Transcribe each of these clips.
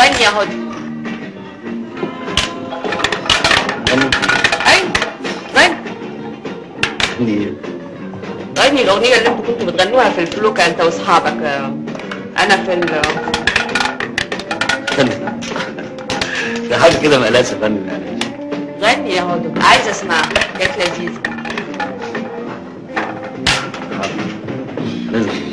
غني يا هدى غني. أيوه غني. غني. غني. الأغنية اللي أنتوا كنتوا بتغنوها في الفلوكة انت واصحابك. أنا في ال ده حاجة كده مقلاسه فن يعني غني يا هدى عايزه اسمعها كانت لذيذة. لازم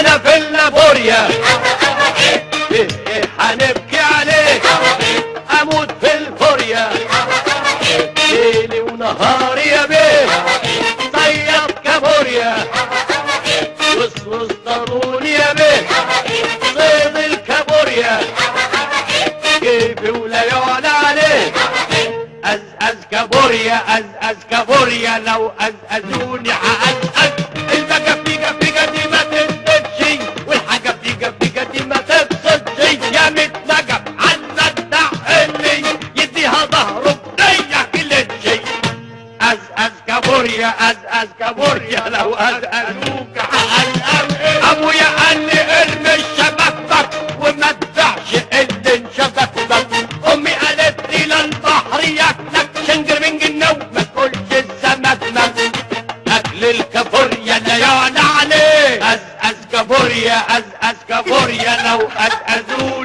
أنا في اللابوريا إيه هنبكي عليك. أموت في الفوريا. ليلي ونهاري يا بيه. صياد كابوريا. وصوص ضروني يا بيه. صيد الكابوريا. كيفي ولا يعلى عليه أز أز كابوريا أز أز كابوريا. لو أزأزوني هأز برجة لو أسألوك هقلقل أبويا قال لي إرمي الشبكتك وما تدعش اللي شبكتك أمي قالت لي للبحر ياكلك شنجر من جنو ما تقولش السمك أكل الكابوريا لا يعنى عليه أزأز كابوريا أزأز كابوريا لو أزأزوك